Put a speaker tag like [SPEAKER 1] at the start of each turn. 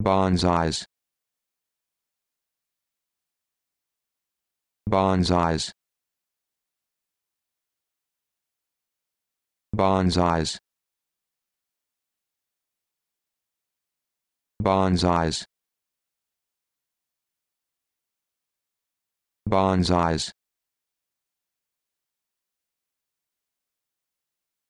[SPEAKER 1] bonsais. Bonsais. Bonsais. Bonsais. Bonsais.